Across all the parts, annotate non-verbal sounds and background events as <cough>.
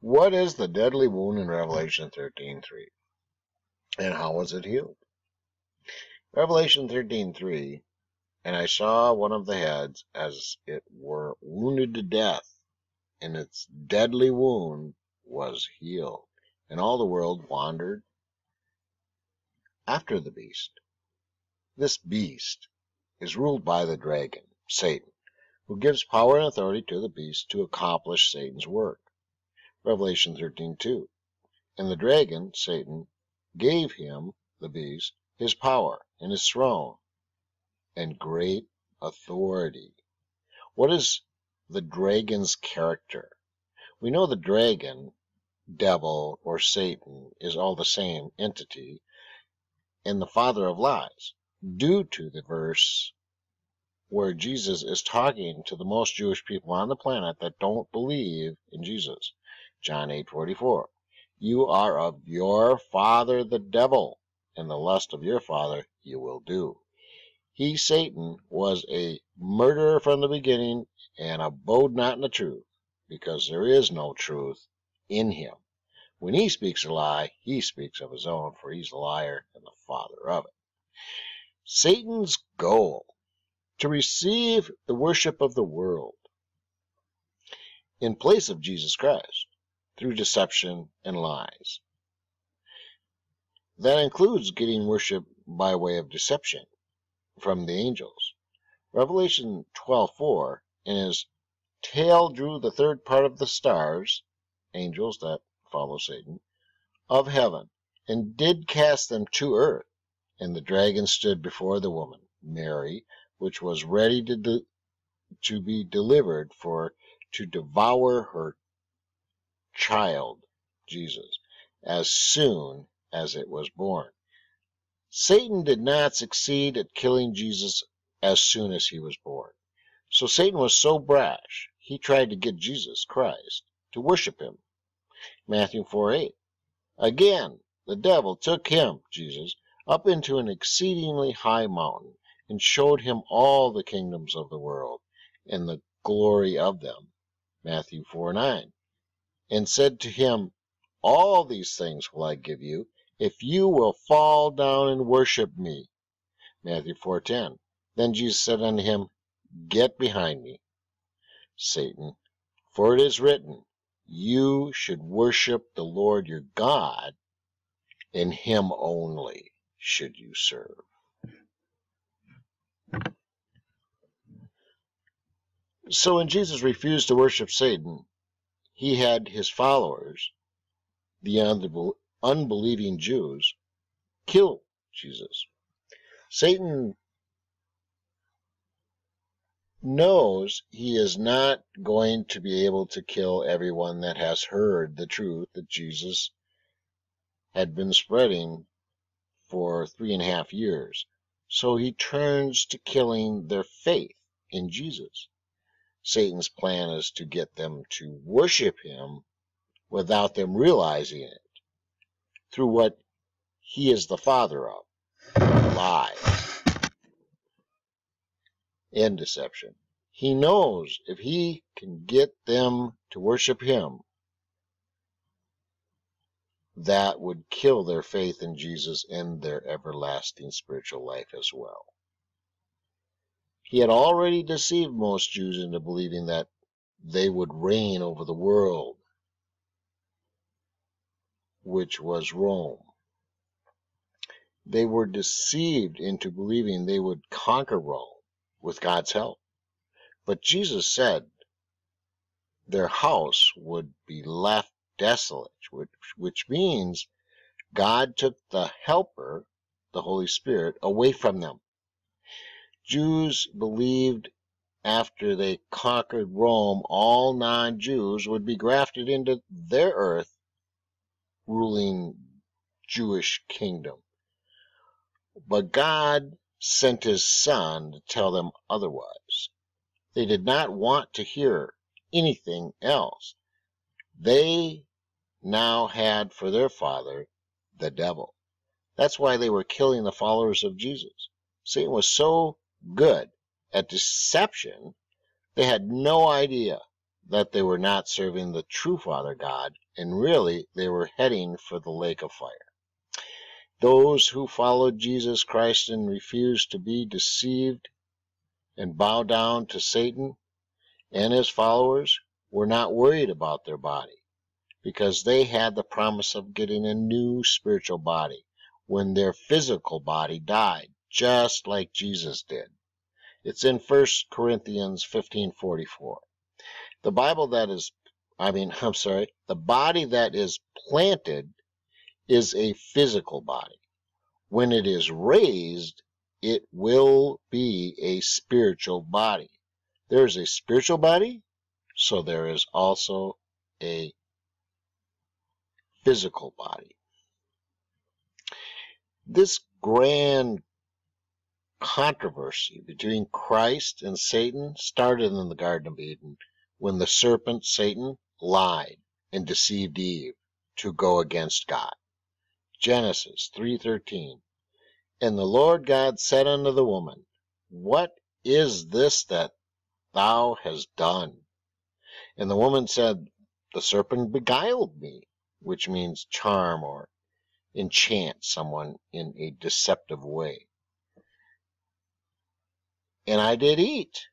What is the deadly wound in Revelation 13:3? And how was it healed? Revelation 13:3 And I saw one of the heads as it were wounded to death, and its deadly wound was healed, and all the world wandered after the beast. This beast is ruled by the dragon, Satan, who gives power and authority to the beast to accomplish Satan's work. Revelation 13:2. And the dragon, Satan, gave him, the beast, his power and his throne and great authority. What is the dragon's character? We know the dragon, devil, or Satan is all the same entity and the father of lies, due to the verse where Jesus is talking to the most Jewish people on the planet that don't believe in Jesus. John 8:44. You are of your father the devil, and the lust of your father you will do. He, Satan, was a murderer from the beginning and abode not in the truth, because there is no truth in him. When he speaks a lie, he speaks of his own, for he's a liar and the father of it. Satan's goal to receive the worship of the world in place of Jesus Christ through deception and lies. That includes getting worship by way of deception from the angels. Revelation 12:4 in his tail drew the third part of the stars, angels that follow Satan, of heaven, and did cast them to earth. And the dragon stood before the woman, Mary, which was ready to, de- to be delivered for to devour her child, Jesus, as soon as it was born. Satan did not succeed at killing Jesus as soon as he was born. So Satan was so brash, he tried to get Jesus Christ to worship him. Matthew 4 8. Again, the devil took him, Jesus, up into an exceedingly high mountain and showed him all the kingdoms of the world and the glory of them. Matthew 4 9 and said to him, All these things will I give you, if you will fall down and worship me. Matthew 4:10. Then Jesus said unto him, Get behind me, Satan, for it is written, You should worship the Lord your God, and him only should you serve. So when Jesus refused to worship Satan, he had his followers, the unbelieving Jews, kill Jesus. Satan knows he is not going to be able to kill everyone that has heard the truth that Jesus had been spreading for three and a half years. So he turns to killing their faith in Jesus. Satan's plan is to get them to worship him without them realizing it through what he is the father of lies and deception. He knows if he can get them to worship him, that would kill their faith in Jesus and their everlasting spiritual life as well. He had already deceived most Jews into believing that they would reign over the world, which was Rome. They were deceived into believing they would conquer Rome with God's help. But Jesus said their house would be left desolate, which, which means God took the helper, the Holy Spirit, away from them. Jews believed after they conquered Rome, all non Jews would be grafted into their earth ruling Jewish kingdom. But God sent his Son to tell them otherwise. They did not want to hear anything else. They now had for their father the devil. That's why they were killing the followers of Jesus. Satan was so good at deception, they had no idea that they were not serving the true Father God, and really they were heading for the lake of fire. Those who followed Jesus Christ and refused to be deceived and bow down to Satan and his followers were not worried about their body because they had the promise of getting a new spiritual body when their physical body died, just like Jesus did. It's in 1 Corinthians 15:44. The Bible that is I mean, <laughs> I'm sorry, the body that is planted is a physical body. When it is raised, it will be a spiritual body. There is a spiritual body, so there is also a physical body. This grand controversy between Christ and Satan started in the Garden of Eden when the serpent, Satan, lied and deceived Eve to go against God. Genesis 3:13 And the Lord God said unto the woman, What is this that thou hast done? And the woman said, The serpent beguiled me, which means charm or enchant someone in a deceptive way. And I did eat.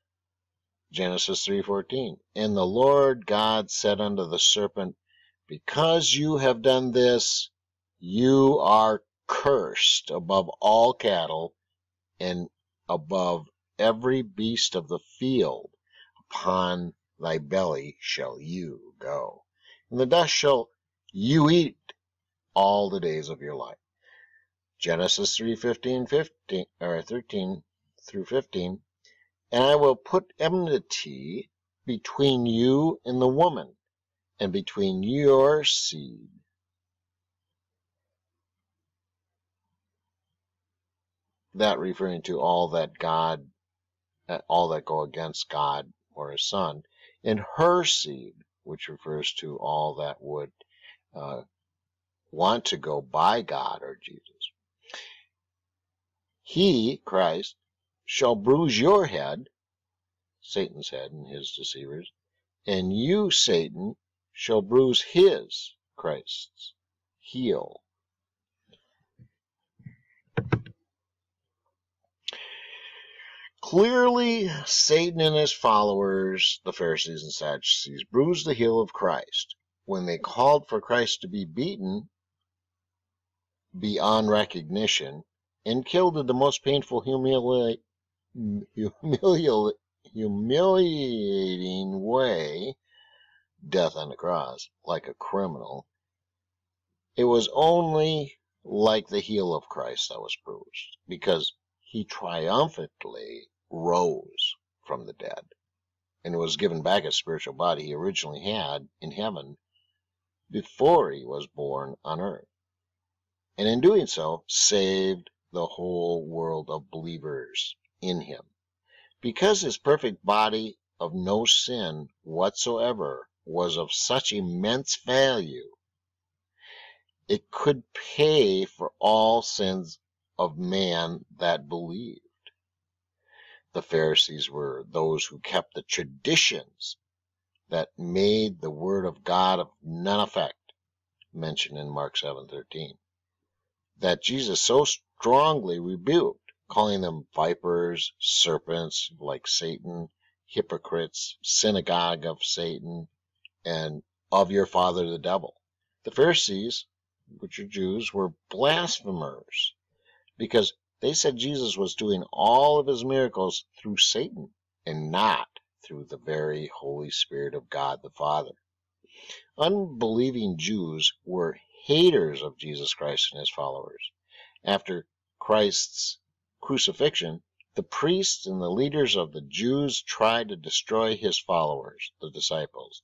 Genesis 3:14. And the Lord God said unto the serpent, Because you have done this, you are cursed above all cattle and above every beast of the field. Upon thy belly shall you go, and the dust shall you eat all the days of your life. Genesis 3:15, 15 or 13 through 15. And I will put enmity between you and the woman, and between your seed that referring to all that God, uh, all that go against God or His Son, and her seed, which refers to all that would uh, want to go by God or Jesus. He, Christ, shall bruise your head, Satan's head and his deceivers, and you, Satan, shall bruise his, Christ's, heel. Clearly, Satan and his followers, the Pharisees and Sadducees, bruised the heel of Christ when they called for Christ to be beaten beyond recognition and killed in the most painful, humili humili humiliating way, death on the cross, like a criminal. It was only like the heel of Christ that was bruised, because he triumphantly rose from the dead and was given back a spiritual body he originally had in heaven before he was born on earth. And in doing so, saved the whole world of believers in him. Because his perfect body of no sin whatsoever was of such immense value, it could pay for all sins of man that believed. The Pharisees were those who kept the traditions that made the word of God of none effect, mentioned in Mark 7:13, that Jesus so strongly rebuked, calling them vipers, serpents, like Satan, hypocrites, synagogue of Satan, and of your father the devil. The Pharisees, which are Jews, were blasphemers because they said Jesus was doing all of his miracles through Satan and not through the very Holy Spirit of God the Father. Unbelieving Jews were haters of Jesus Christ and his followers. After Christ's crucifixion, the priests and the leaders of the Jews tried to destroy his followers, the disciples.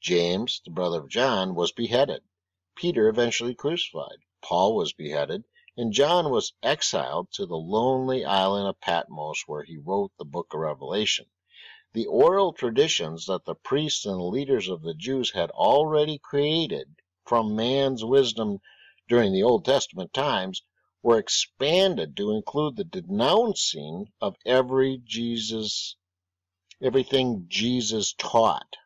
James, the brother of John, was beheaded. Peter eventually crucified. Paul was beheaded and John was exiled to the lonely island of Patmos where he wrote the book of Revelation. The oral traditions that the priests and leaders of the Jews had already created from man's wisdom during the Old Testament times were expanded to include the denouncing of every Jesus everything Jesus taught.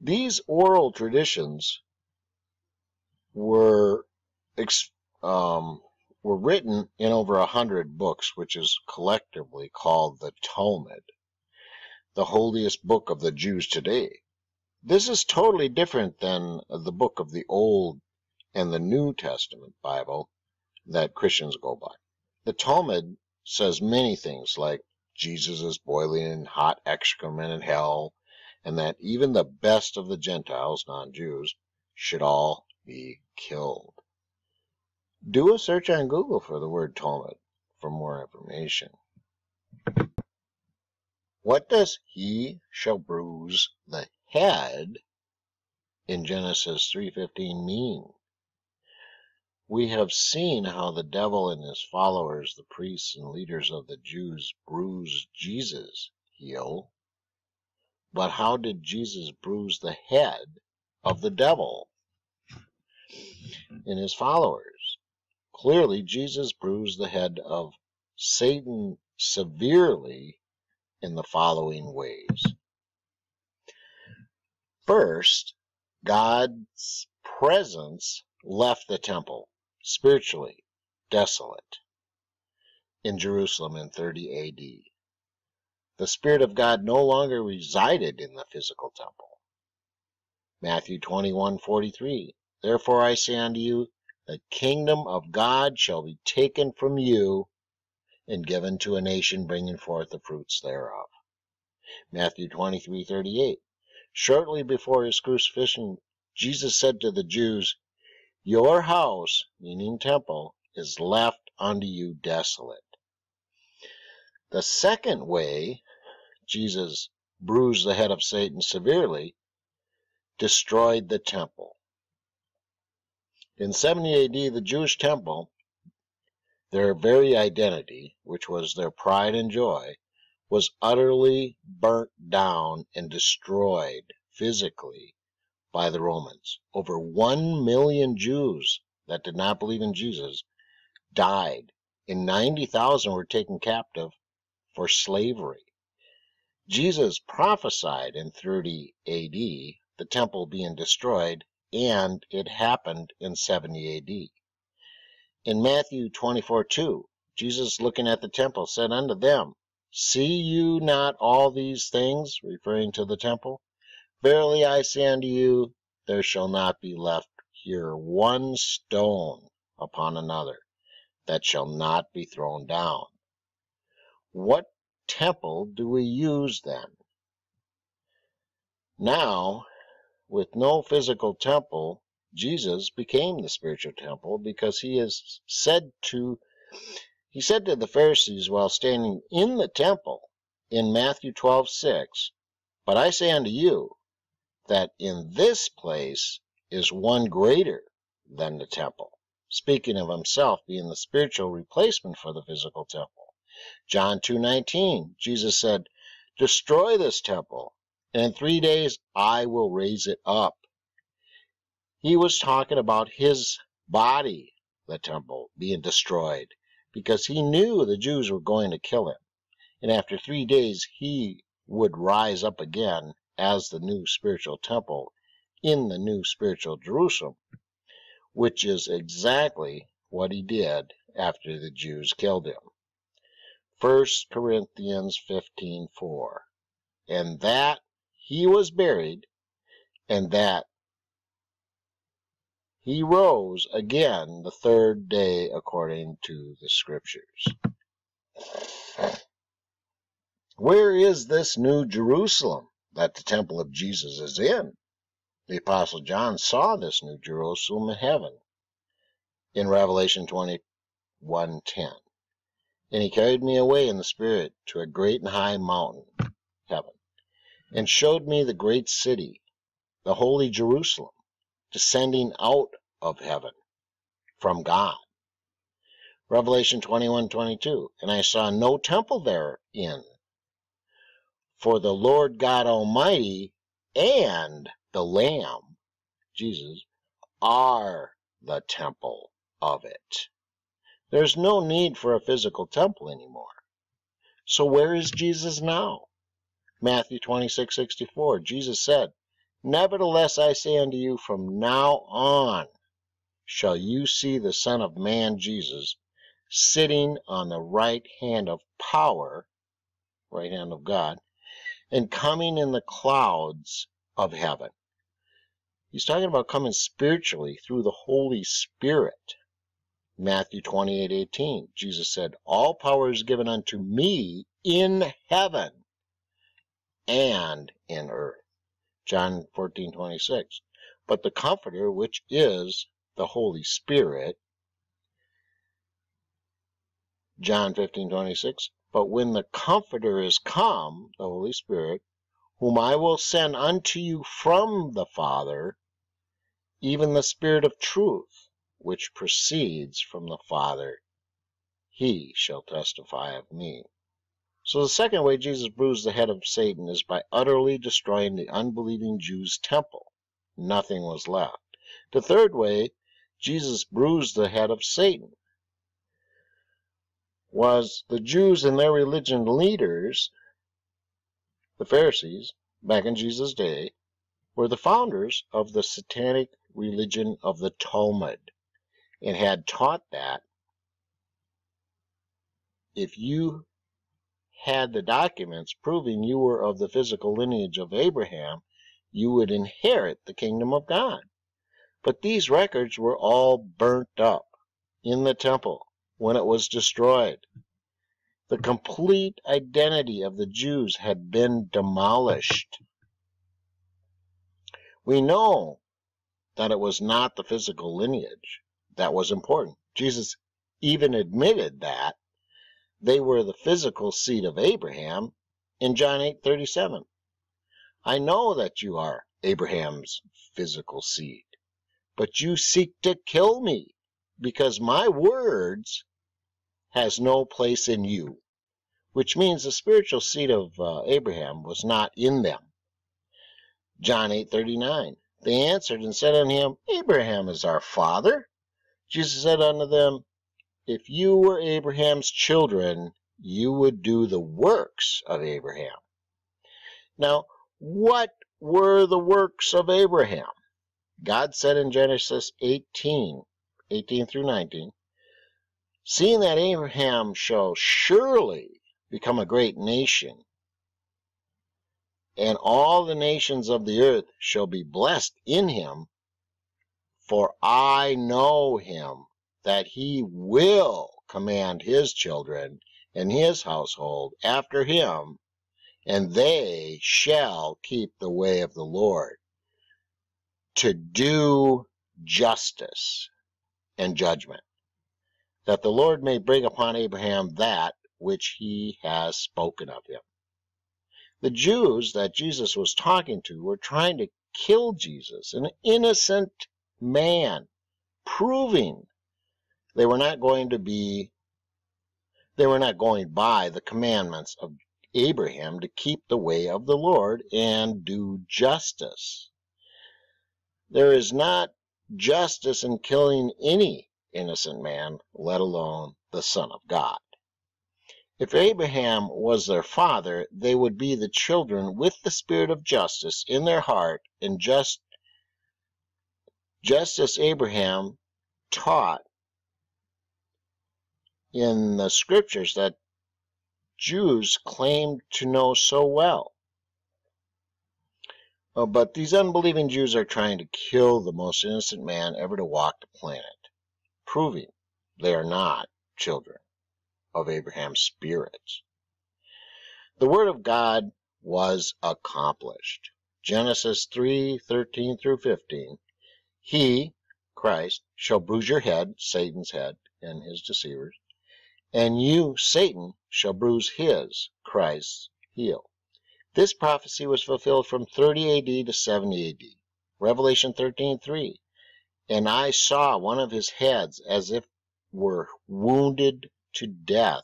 These oral traditions were um, were written in over a hundred books, which is collectively called the Talmud, the holiest book of the Jews today. This is totally different than the book of the Old and the New Testament Bible that Christians go by. The Talmud says many things like Jesus is boiling in hot excrement in hell, and that even the best of the Gentiles, non Jews, should all be killed. Do a search on Google for the word Talmud for more information. What does he shall bruise the head in Genesis 3:15 mean? We have seen how the devil and his followers, the priests and leaders of the Jews, bruised Jesus' heel. But how did Jesus bruise the head of the devil and his followers? Clearly, Jesus bruised the head of Satan severely in the following ways. First, God's presence left the temple spiritually desolate in Jerusalem in 30 AD. The Spirit of God no longer resided in the physical temple. Matthew 21:43 Therefore I say unto you, the kingdom of God shall be taken from you and given to a nation bringing forth the fruits thereof. Matthew 23:38 Shortly before his crucifixion, Jesus said to the Jews, your house, meaning temple, is left unto you desolate. The second way Jesus bruised the head of Satan severely destroyed the temple. In 70 AD, the Jewish temple, their very identity, which was their pride and joy, was utterly burnt down and destroyed physically by the Romans. Over 1 million Jews that did not believe in Jesus died, and 90,000 were taken captive for slavery. Jesus prophesied in 30 AD the temple being destroyed, and it happened in 70 AD. In Matthew 24 2, Jesus looking at the temple said unto them, See you not all these things, referring to the temple? Verily I say unto you, there shall not be left here one stone upon another that shall not be thrown down. What temple do we use then? Now, with no physical temple, Jesus became the spiritual temple because he is said to he said to the Pharisees while standing in the temple in Matthew 12:6, But I say unto you, that in this place is one greater than the temple, speaking of himself being the spiritual replacement for the physical temple. John 2:19, Jesus said, "Destroy this temple, and in 3 days I will raise it up." He was talking about his body, the temple, being destroyed because he knew the Jews were going to kill him. And after 3 days he would rise up again as the new spiritual temple in the new spiritual Jerusalem, which is exactly what he did after the Jews killed him. 1 Corinthians 15:4 And that he was buried and that he rose again the third day according to the scriptures. Where is this new Jerusalem? That the temple of Jesus is in. The Apostle John saw this new Jerusalem in heaven in Revelation 21:10. And he carried me away in the Spirit to a great and high mountain, heaven, and showed me the great city, the holy Jerusalem, descending out of heaven from God. Revelation 21:22. And I saw no temple therein, for the Lord God Almighty and the Lamb, Jesus, are the temple of it. There's no need for a physical temple anymore. So where is Jesus now? Matthew 26, 64, Jesus said, Nevertheless, I say unto you, from now on shall you see the Son of Man, Jesus, sitting on the right hand of power, right hand of God, and coming in the clouds of heaven. He's talking about coming spiritually through the Holy Spirit. Matthew 28 18, Jesus said, All power is given unto me in heaven and in earth. John 14 26. But the Comforter, which is the Holy Spirit, John 15 26. But when the Comforter is come, the Holy Spirit, whom I will send unto you from the Father, even the Spirit of truth, which proceeds from the Father, he shall testify of me. So the second way Jesus bruised the head of Satan is by utterly destroying the unbelieving Jews' temple. Nothing was left. The third way Jesus bruised the head of Satan was the Jews and their religion leaders, the Pharisees, back in Jesus' day, were the founders of the satanic religion of the Talmud and had taught that if you had the documents proving you were of the physical lineage of Abraham, you would inherit the kingdom of God. But these records were all burnt up in the temple when it was destroyed. The complete identity of the Jews had been demolished. We know that it was not the physical lineage that was important. Jesus even admitted that they were the physical seed of Abraham in John 8:37. I know that you are Abraham's physical seed, but you seek to kill me because my words has no place in you, which means the spiritual seed of uh, Abraham was not in them. John 8:39. They answered and said unto him, Abraham is our father. Jesus said unto them, If you were Abraham's children, you would do the works of Abraham. Now, what were the works of Abraham? God said in Genesis 18, 18 through 19, Seeing that Abraham shall surely become a great nation, and all the nations of the earth shall be blessed in him, for I know him that he will command his children and his household after him, and they shall keep the way of the Lord to do justice and judgment, that the Lord may bring upon Abraham that which he has spoken of him. The Jews that Jesus was talking to were trying to kill Jesus, an innocent man, proving they were not going to be, they were not going by the commandments of Abraham to keep the way of the Lord and do justice. There is not justice in killing any innocent man, let alone the Son of God. If Abraham was their father, they would be the children with the spirit of justice in their heart and just just as Abraham taught in the scriptures that Jews claimed to know so well. Uh, but these unbelieving Jews are trying to kill the most innocent man ever to walk the planet, proving they are not children of Abraham's spirits. The word of God was accomplished. Genesis 3 13 through 15. He, Christ, shall bruise your head, Satan's head, and his deceivers, and you, Satan, shall bruise his, Christ's, heel. This prophecy was fulfilled from 30 AD to 70 AD. Revelation 13 3. And I saw one of his heads as if were wounded to death.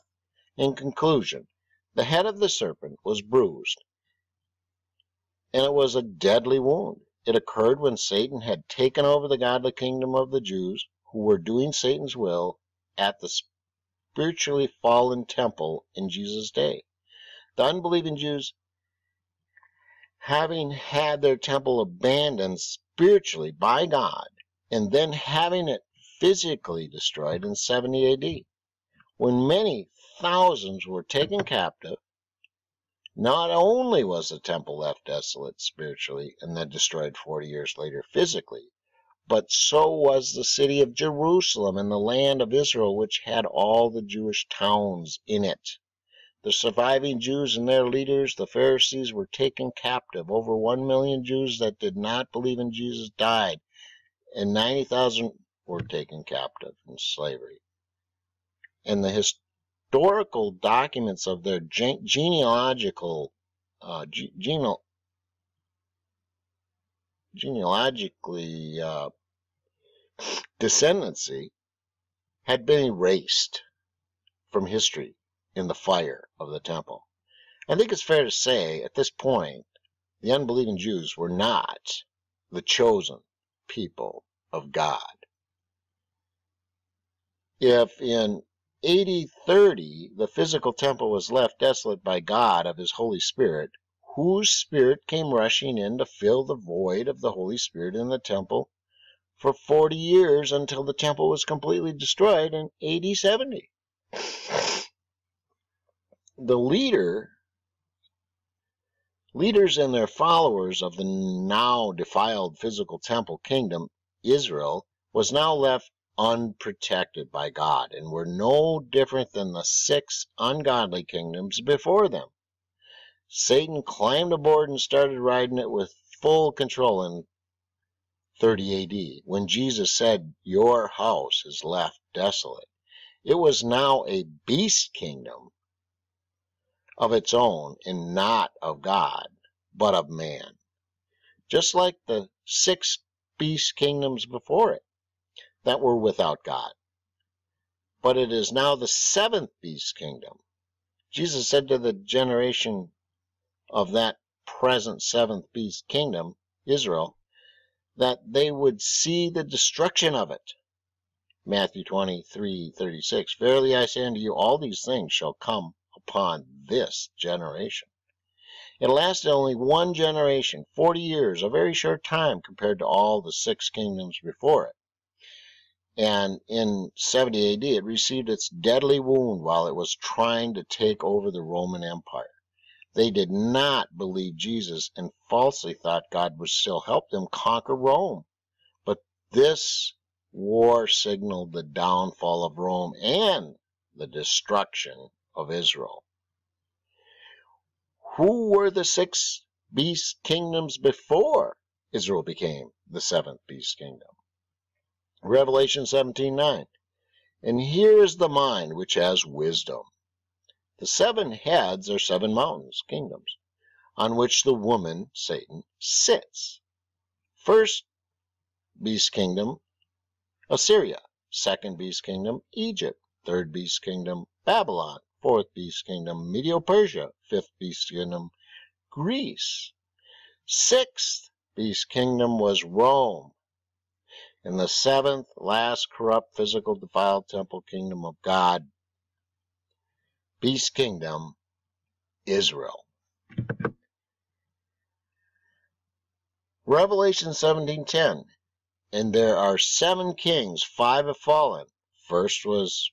In conclusion, the head of the serpent was bruised, and it was a deadly wound. It occurred when Satan had taken over the godly kingdom of the Jews, who were doing Satan's will at the spiritually fallen temple in Jesus' day. The unbelieving Jews having had their temple abandoned spiritually by God, and then having it physically destroyed in 70 AD, when many thousands were taken captive. Not only was the temple left desolate spiritually and then destroyed 40 years later physically, but so was the city of Jerusalem and the land of Israel, which had all the Jewish towns in it. The surviving Jews and their leaders, the Pharisees, were taken captive. Over 1 million Jews that did not believe in Jesus died, and 90,000 were taken captive in slavery. And the historical documents of their gene genealogical uh, gene genealogically uh, descendancy had been erased from history in the fire of the temple. I think it's fair to say at this point the unbelieving Jews were not the chosen people of God. If in AD 30 the physical temple was left desolate by God of his Holy Spirit, whose spirit came rushing in to fill the void of the Holy Spirit in the temple for 40 years until the temple was completely destroyed in AD 70 the leader leaders and their followers of the now defiled physical temple kingdom israel was now left unprotected by god and were no different than the six ungodly kingdoms before them satan climbed aboard and started riding it with full control in 30 AD when Jesus said, Your house is left desolate. It was now a beast kingdom of its own and not of God, but of man. Just like the six beast kingdoms before it that were without God. But it is now the seventh beast kingdom. Jesus said to the generation of that present seventh beast kingdom, Israel, that they would see the destruction of it. Matthew 23 36. Verily I say unto you, all these things shall come upon this generation. It lasted only one generation, 40 years, a very short time compared to all the six kingdoms before it. And in 70 AD, it received its deadly wound while it was trying to take over the Roman Empire. They did not believe Jesus and falsely thought God would still help them conquer Rome. But this war signaled the downfall of Rome and the destruction of Israel. Who were the six beast kingdoms before Israel became the seventh beast kingdom? Revelation 17:9. And here is the mind which has wisdom. The seven heads are seven mountains, kingdoms, on which the woman, Satan, sits. First beast kingdom, Assyria. Second beast kingdom, Egypt. Third beast kingdom, Babylon. Fourth beast kingdom, Medo-Persia. Fifth beast kingdom, Greece. Sixth beast kingdom was Rome. And the seventh, last corrupt, physical, defiled temple kingdom of God, beast kingdom, Israel. Revelation 17:10 And there are seven kings, five have fallen. First was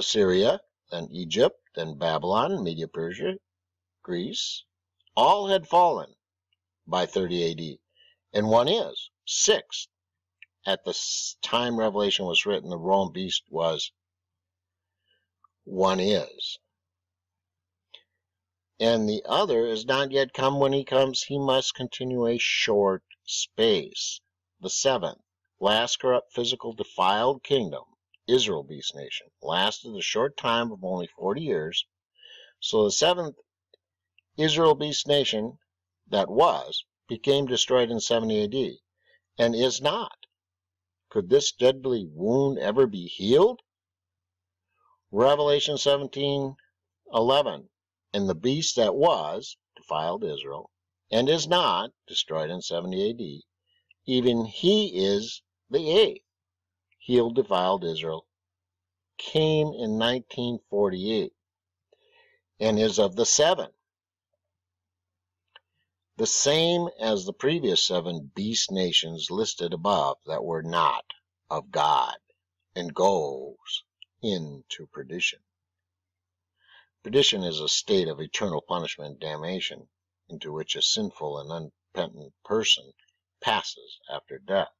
Assyria, then Egypt, then Babylon, Media Persia, Greece, all had fallen by 30 AD, and one is, sixth. At the time Revelation was written, the Rome beast was, one is. And the other is not yet come. When he comes, he must continue a short space. The seventh, last corrupt, physical, defiled kingdom Israel beast nation, lasted a short time of only 40 years. So the seventh Israel beast nation that was became destroyed in 70 AD and is not. Could this deadly wound ever be healed? Revelation 17 11. And the beast that was defiled Israel and is not destroyed in 70 AD, even he is the eighth healed defiled Israel, came in 1948 and is of the seven. the same as the previous seven beast nations listed above that were not of God, and goes into perdition. Perdition is a state of eternal punishment and damnation into which a sinful and unrepentant person passes after death.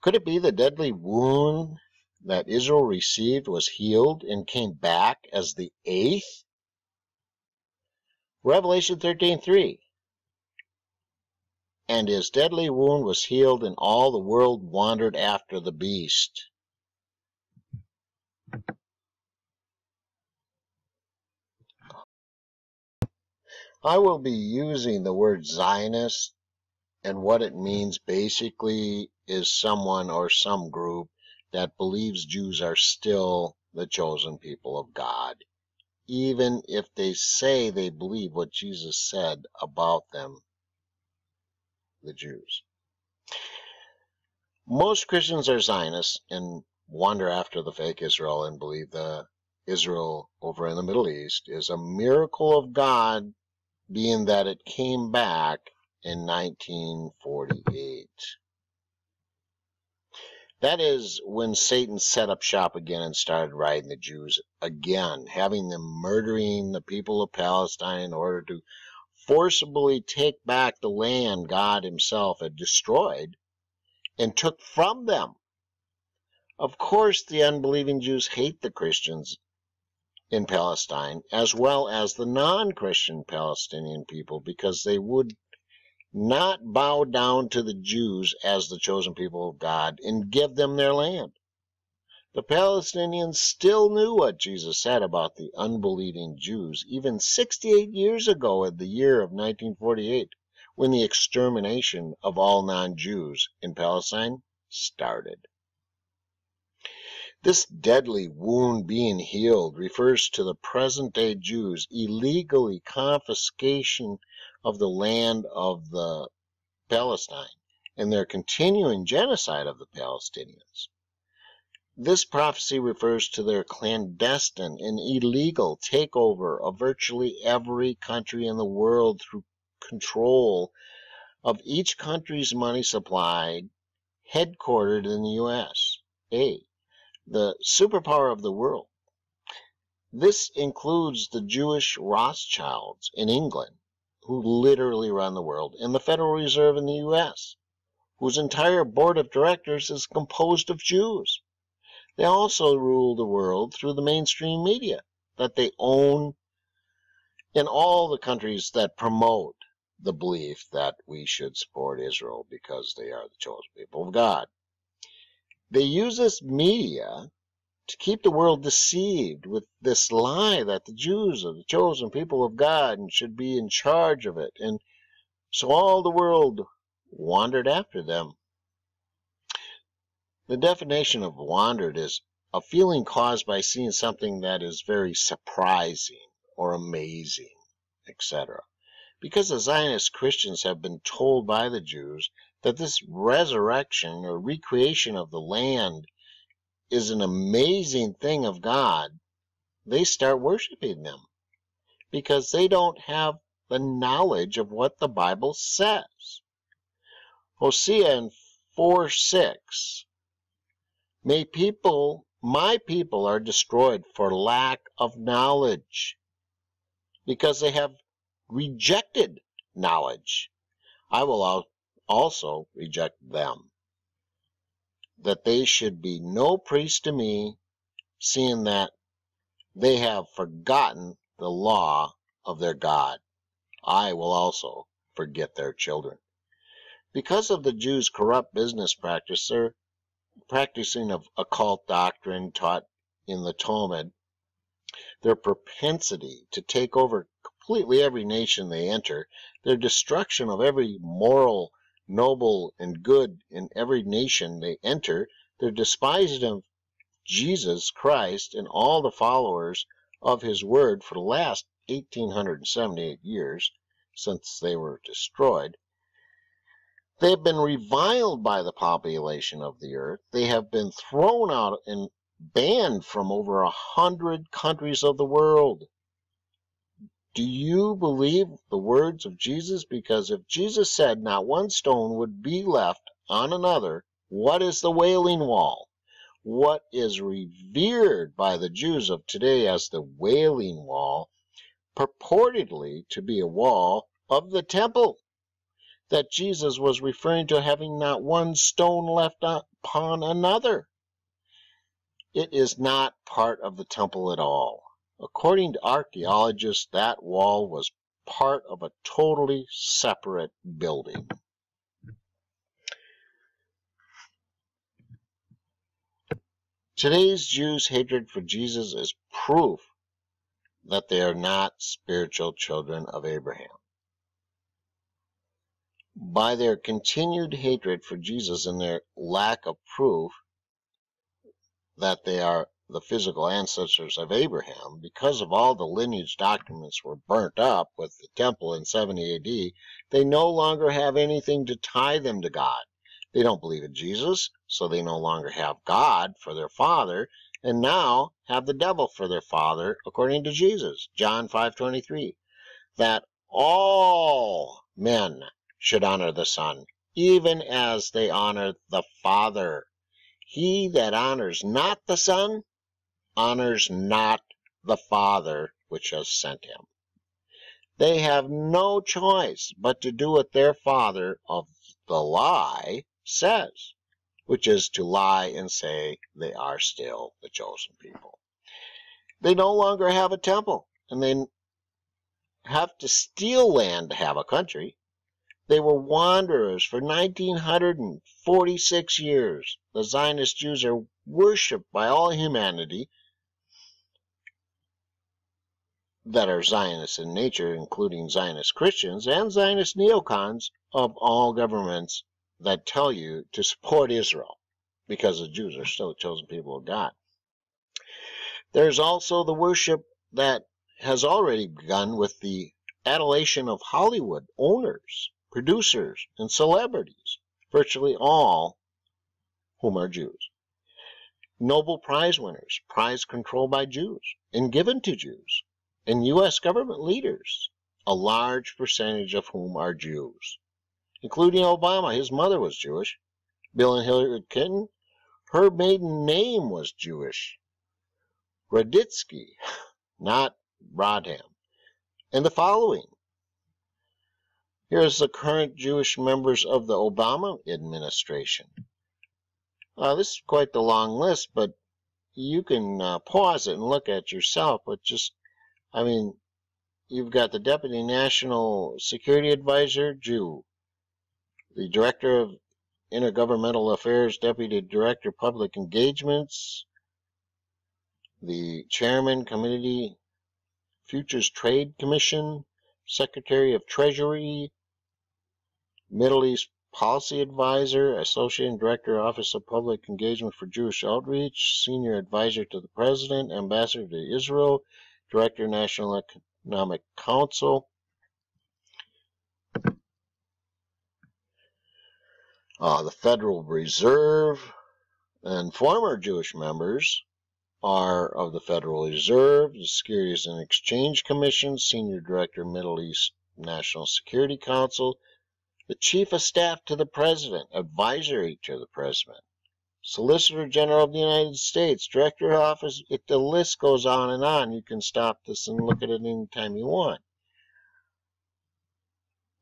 Could it be the deadly wound that Israel received was healed and came back as the eighth? Revelation 13:3 And his deadly wound was healed and all the world wandered after the beast. I will be using the word Zionist and what it means basically is someone or some group that believes Jews are still the chosen people of God, even if they say they believe what Jesus said about them, the Jews. Most Christians are Zionists and wander after the fake Israel and believe the Israel over in the Middle East is a miracle of God being that it came back in 1948. That is when Satan set up shop again and started riding the Jews again, having them murdering the people of Palestine in order to forcibly take back the land God Himself had destroyed and took from them. Of course, the unbelieving Jews hate the Christians in Palestine, as well as the non Christian Palestinian people, because they would not bow down to the Jews as the chosen people of God and give them their land. The Palestinians still knew what Jesus said about the unbelieving Jews even 68 years ago in the year of 1948 when the extermination of all non Jews in Palestine started. This deadly wound being healed refers to the present day Jews' illegally confiscation of the land of the Palestine and their continuing genocide of the Palestinians. This prophecy refers to their clandestine and illegal takeover of virtually every country in the world through control of each country's money supply headquartered in the U.S. A the superpower of the world. This includes the Jewish Rothschilds in England, who literally run the world, and the Federal Reserve in the U.S., whose entire board of directors is composed of Jews. They also rule the world through the mainstream media that they own in all the countries that promote the belief that we should support Israel because they are the chosen people of God. They use this media to keep the world deceived with this lie that the Jews are the chosen people of God and should be in charge of it. And so all the world wandered after them. The definition of wandered is a feeling caused by seeing something that is very surprising or amazing, etc. Because the Zionist Christians have been told by the Jews that this resurrection or recreation of the land is an amazing thing of God, they start worshiping them because they don't have the knowledge of what the Bible says. Hosea in 4 6 May people, my people, are destroyed for lack of knowledge because they have rejected knowledge. I will also reject them. That they should be no priest to me, seeing that they have forgotten the law of their God. I will also forget their children. Because of the Jews' corrupt business practice, their practicing of occult doctrine taught in the Talmud, their propensity to take over completely every nation they enter, their destruction of every moral noble and good in every nation they enter, they're despised of Jesus Christ and all the followers of his word for the last 1878 years since they were destroyed. They have been reviled by the population of the earth. They have been thrown out and banned from over a hundred countries of the world. Do you believe the words of Jesus? Because if Jesus said not one stone would be left on another, what is the Wailing Wall? What is revered by the Jews of today as the Wailing Wall, purportedly to be a wall of the temple that Jesus was referring to having not one stone left upon another. It is not part of the temple at all. According to archaeologists, that wall was part of a totally separate building. Today's Jews' hatred for Jesus is proof that they are not spiritual children of Abraham. By their continued hatred for Jesus and their lack of proof that they are the physical ancestors of Abraham, because of all the lineage documents were burnt up with the temple in 70 AD, they no longer have anything to tie them to God. They don't believe in Jesus, so they no longer have God for their father, and now have the devil for their father, according to Jesus, John 5:23, that all men should honor the Son, even as they honor the Father. He that honors not the Son honors not the Father which has sent him. They have no choice but to do what their father of the lie says, which is to lie and say they are still the chosen people. They no longer have a temple, and they have to steal land to have a country. They were wanderers for 1946 years. The Zionist Jews are worshipped by all humanity that are Zionist in nature, including Zionist Christians and Zionist neocons of all governments that tell you to support Israel because the Jews are still the chosen people of God. There's also the worship that has already begun with the adulation of Hollywood owners, producers, and celebrities, virtually all whom are Jews. Nobel Prize winners, prize controlled by Jews and given to Jews and U.S. government leaders, a large percentage of whom are Jews, including Obama. His mother was Jewish. Bill and Hillary Clinton, her maiden name was Jewish. Raditsky, <laughs> not Rodham. And the following. Here's the current Jewish members of the Obama administration. Uh, this is quite the long list, but you can uh, pause it and look at yourself, but just I mean, you've got the Deputy National Security Advisor, Jew, the Director of Intergovernmental Affairs, Deputy Director Public Engagements, the Chairman, Commodity Futures Trade Commission, Secretary of Treasury, Middle East Policy Advisor, Associate Director, Office of Public Engagement for Jewish Outreach, Senior Advisor to the President, Ambassador to Israel, Director, National Economic Council. Uh, the Federal Reserve and former Jewish members are of the Federal Reserve, the Securities and Exchange Commission, Senior Director, Middle East National Security Council, the Chief of Staff to the President, Advisory to the President, Solicitor General of the United States, Director of Office, if the list goes on and on, you can stop this and look at it anytime you want.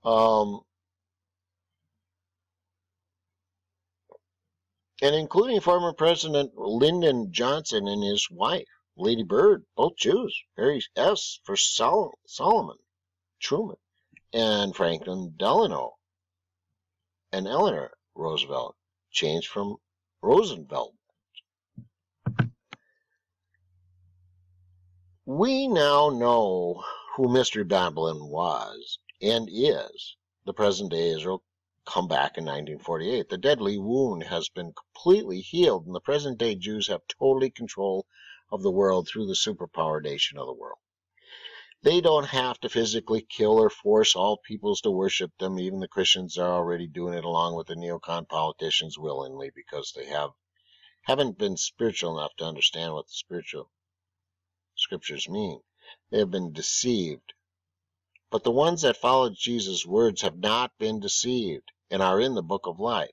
Um, and including former President Lyndon Johnson and his wife, Lady Bird, both Jews, Harry S. for Sol Solomon Truman, and Franklin Delano and Eleanor Roosevelt, changed from Roosevelt. We now know who Mystery Babylon was and is. The present day Israel come back in 1948. The deadly wound has been completely healed, and the present day Jews have totally control of the world through the superpower nation of the world. They don't have to physically kill or force all peoples to worship them. Even the Christians are already doing it along with the neocon politicians willingly because they have haven't been spiritual enough to understand what the spiritual scriptures mean. They have been deceived But the ones that followed Jesus' words have not been deceived and are in the book of life.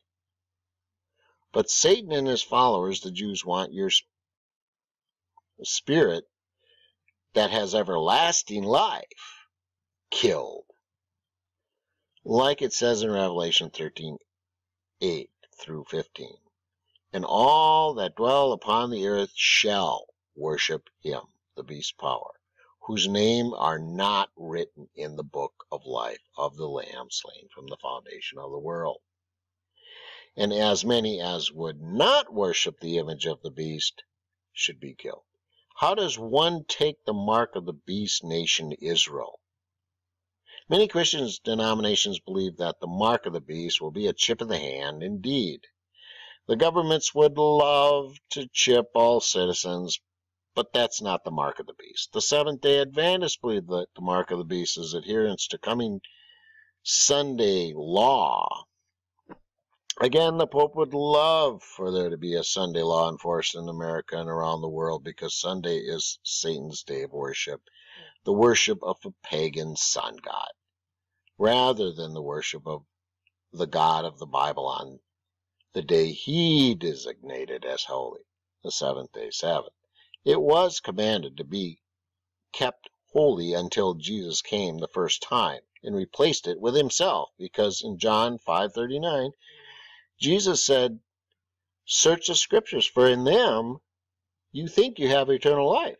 But Satan and his followers, the Jews, want your spirit that has everlasting life killed. Like it says in Revelation 13 8 through 15. And all that dwell upon the earth shall worship him, the beast power, whose name are not written in the book of life of the Lamb slain from the foundation of the world. And as many as would not worship the image of the beast should be killed. How does one take the mark of the beast nation Israel? Many Christian denominations believe that the mark of the beast will be a chip in the hand. Indeed, the governments would love to chip all citizens, but that's not the mark of the beast. The Seventh day Adventists believe that the mark of the beast is adherence to coming Sunday law. Again, the Pope would love for there to be a Sunday law enforced in America and around the world because Sunday is Satan's day of worship the worship of a pagan sun god, rather than the worship of the God of the Bible on the day he designated as holy, the seventh day Sabbath. It was commanded to be kept holy until Jesus came the first time and replaced it with himself, because in John 5:39, Jesus said, "Search the scriptures, for in them you think you have eternal life,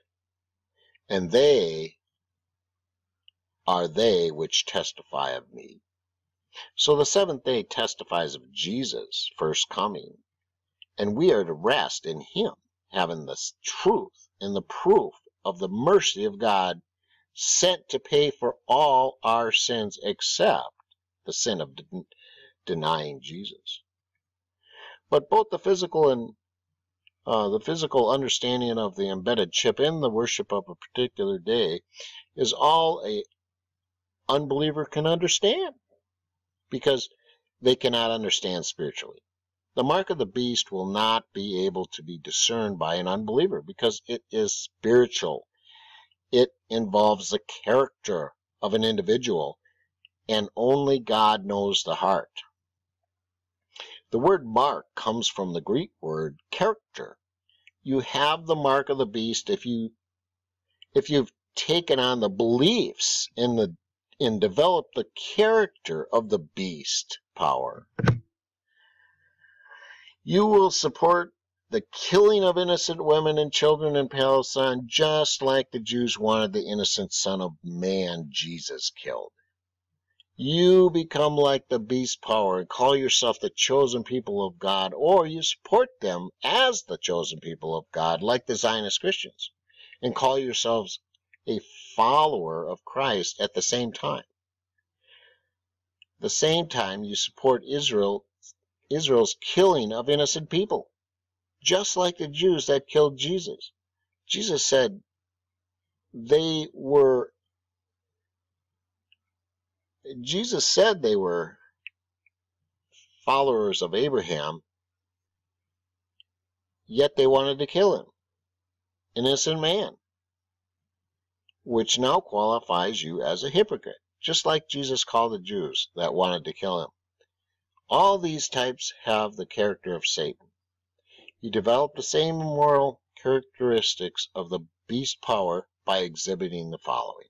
and they are they which testify of me. So the seventh day testifies of Jesus' first coming, and we are to rest in him, having the truth and the proof of the mercy of God sent to pay for all our sins except the sin of de denying Jesus. But both the physical and uh, the physical understanding of the embedded chip in the worship of a particular day is all a unbeliever can understand because they cannot understand spiritually. The mark of the beast will not be able to be discerned by an unbeliever because it is spiritual. It involves the character of an individual, and only God knows the heart. The word mark comes from the Greek word character. You have the mark of the beast if you if you've taken on the beliefs in the and develop the character of the beast power. You will support the killing of innocent women and children in Palestine just like the Jews wanted the innocent Son of Man, Jesus, killed. You become like the beast power and call yourself the chosen people of God, or you support them as the chosen people of God, like the Zionist Christians, and call yourselves a follower of Christ at the same time. The same time you support Israel Israel's killing of innocent people, just like the Jews that killed Jesus. Jesus said they were Jesus said they were followers of Abraham, yet they wanted to kill him. Innocent man which now qualifies you as a hypocrite, just like Jesus called the Jews that wanted to kill him. All these types have the character of Satan. He developed the same immoral characteristics of the beast power by exhibiting the following.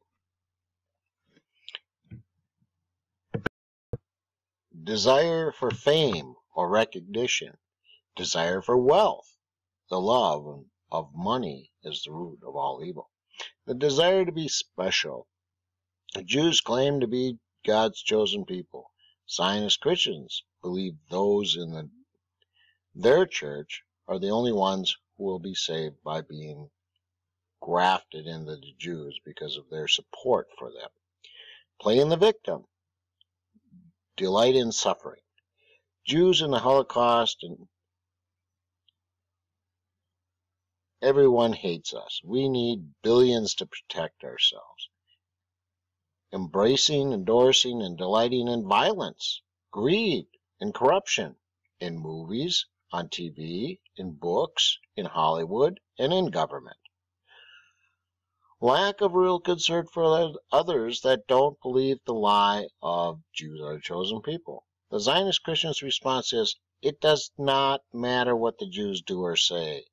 Desire for fame or recognition, desire for wealth, the love of money is the root of all evil. The desire to be special. The Jews claim to be God's chosen people. Zionist Christians believe those in the, their church are the only ones who will be saved by being grafted into the Jews because of their support for them. Playing the victim. Delight in suffering. Jews in the Holocaust and Everyone hates us. We need billions to protect ourselves. Embracing, endorsing, and delighting in violence, greed, and corruption in movies, on TV, in books, in Hollywood, and in government. Lack of real concern for others that don't believe the lie of Jews are the chosen people. The Zionist Christian's response is, it does not matter what the Jews do or say.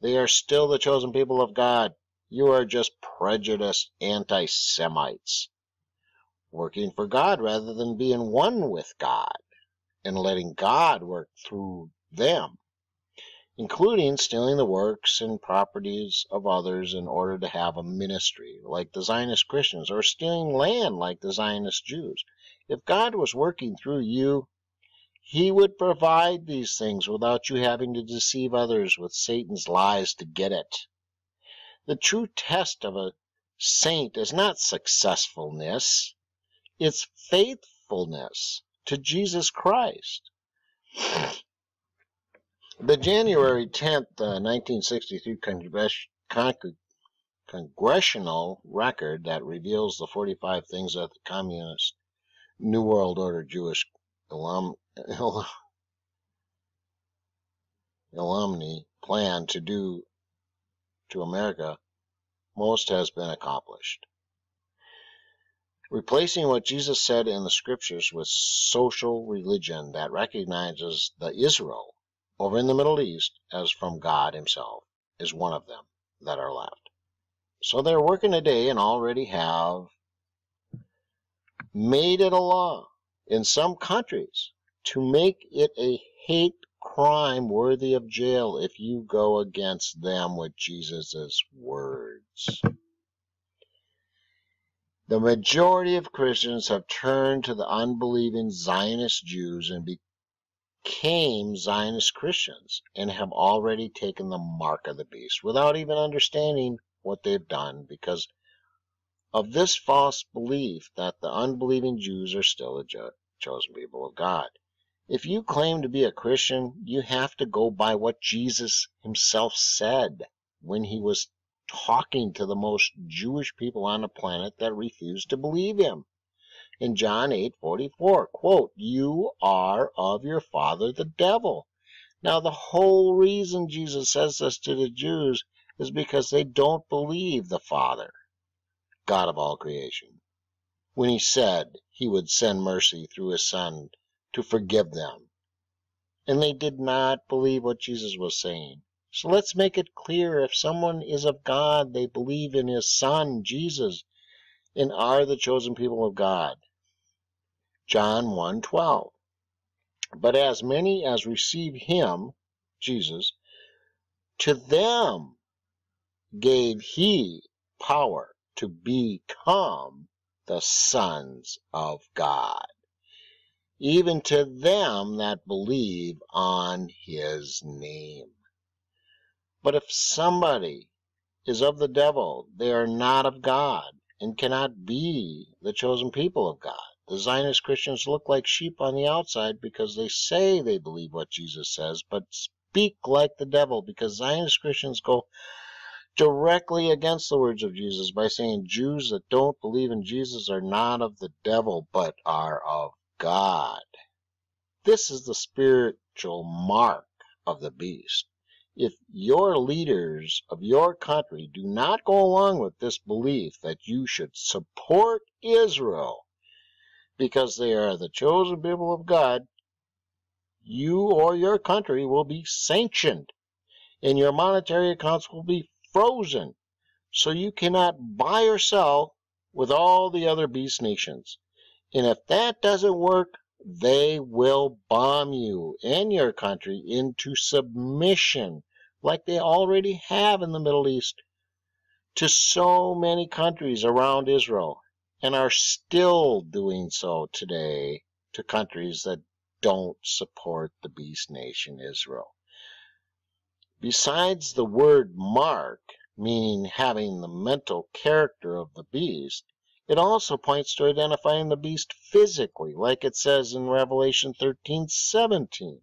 They are still the chosen people of God. You are just prejudiced anti Semites, working for God rather than being one with God and letting God work through them including stealing the works and properties of others in order to have a ministry, like the Zionist Christians, or stealing land, like the Zionist Jews. If God was working through you, He would provide these things without you having to deceive others with Satan's lies to get it. The true test of a saint is not successfulness, it's faithfulness to Jesus Christ. The January 10, uh, 1963 Congress congressional record that reveals the 45 things that the Communist New World Order Jewish alum, <laughs> alumni plan to do to America, most has been accomplished. Replacing what Jesus said in the scriptures with social religion that recognizes the Israel over in the Middle East as from God Himself is one of them that are left. So they're working today and already have made it a law in some countries to make it a hate crime worthy of jail if you go against them with Jesus' words. The majority of Christians have turned to the unbelieving Zionist Jews and became Zionist Christians and have already taken the mark of the beast without even understanding what they've done because of this false belief that the unbelieving Jews are still the chosen people of God. If you claim to be a Christian, you have to go by what Jesus himself said when he was talking to the most Jewish people on the planet that refused to believe him in John 8:44, quote, "You are of your father the devil." Now the whole reason Jesus says this to the Jews is because they don't believe the Father, God of all creation, when he said he would send mercy through his son to forgive them. And they did not believe what Jesus was saying. So let's make it clear if someone is of God, they believe in his son, Jesus, and are the chosen people of God. John 1:12. But as many as receive him, Jesus, to them gave he power to become the sons of God, even to them that believe on his name. But if somebody is of the devil, they are not of God, and cannot be the chosen people of God. The Zionist Christians look like sheep on the outside because they say they believe what Jesus says, but speak like the devil because Zionist Christians go directly against the words of Jesus by saying Jews that don't believe in Jesus are not of the devil but are of God. This is the spiritual mark of the beast. If your leaders of your country do not go along with this belief that you should support Israel because they are the chosen people of God, you or your country will be sanctioned and your monetary accounts will be frozen. So you cannot buy or sell with all the other beast nations. And if that doesn't work, they will bomb you and your country into submission, like they already have in the Middle East, to so many countries around Israel and are still doing so today to countries that don't support the beast nation Israel. Besides the word mark, meaning having the mental character of the beast, it also points to identifying the beast physically, like it says in Revelation 13 17.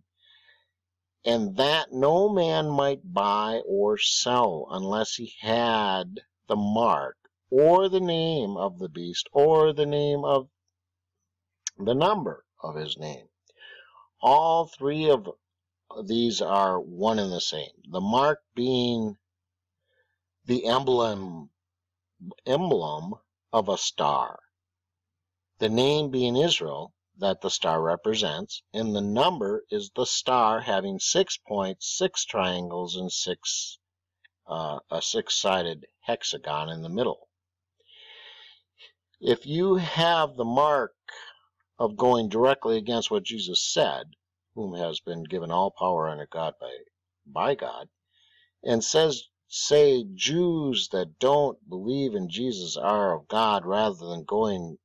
And that no man might buy or sell unless he had the mark or the name of the beast, or the name of the number of his name. All three of these are one and the same. The mark being the emblem emblem of a star. The name being Israel, that the star represents, and the number is the star having six points, six triangles, and six uh, a six-sided hexagon in the middle. If you have the mark of going directly against what Jesus said, whom has been given all power under God by, by God, and says say Jews that don't believe in Jesus are of God rather than going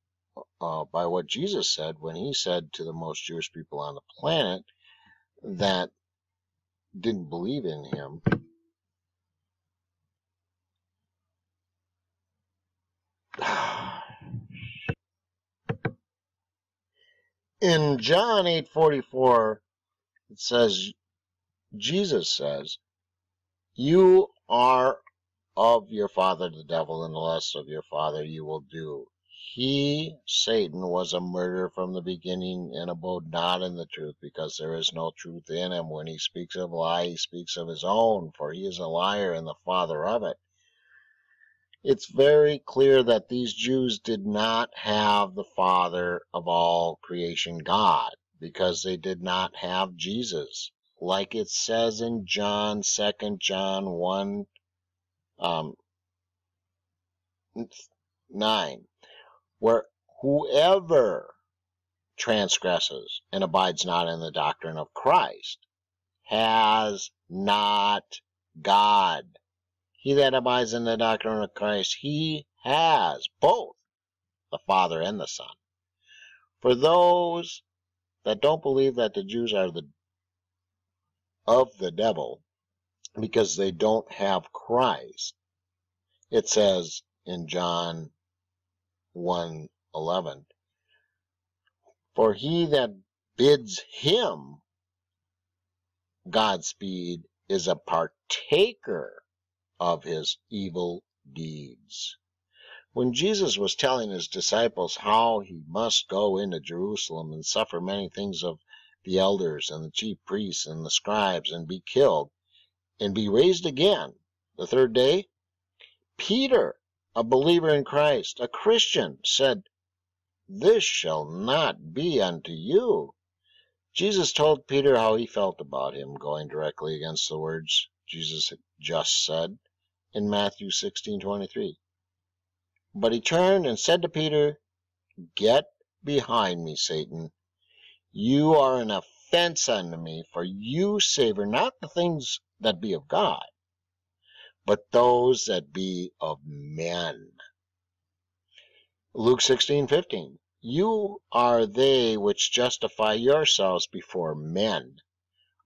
uh, by what Jesus said when he said to the most Jewish people on the planet that didn't believe in him. <sighs> In John 8:44 it says Jesus says, "You are of your father the devil, and the lusts of your father you will do." He, Satan, was a murderer from the beginning and abode not in the truth, because there is no truth in him. When he speaks of lie, he speaks of his own, for he is a liar and the father of it. It's very clear that these Jews did not have the father of all creation, God, because they did not have Jesus. Like it says in John, 2 John 1, um, 9 where whoever transgresses and abides not in the doctrine of Christ has not God. He that abides in the doctrine of Christ, he has both the Father and the Son. For those that don't believe that the Jews are the of the devil because they don't have Christ, it says in John 1:11 For he that bids him Godspeed is a partaker of his evil deeds. When Jesus was telling his disciples how he must go into Jerusalem and suffer many things of the elders and the chief priests and the scribes and be killed and be raised again the third day, Peter a believer in Christ, a Christian, said, This shall not be unto you. Jesus told Peter how he felt about him going directly against the words Jesus had just said in Matthew 16:23. But he turned and said to Peter, Get behind me, Satan. You are an offense unto me, for you savor not the things that be of God, but those that be of men. Luke 16:15 You are they which justify yourselves before men,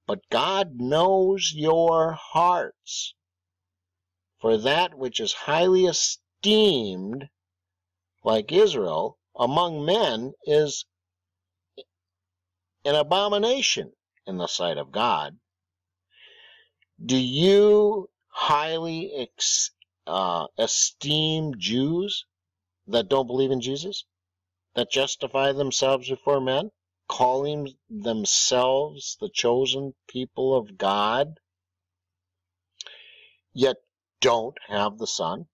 but God knows your hearts. For that which is highly esteemed, like Israel, among men is an abomination in the sight of God. Do you highly uh, esteem Jews that don't believe in Jesus, that justify themselves before men, calling themselves the chosen people of God, yet don't have the Son?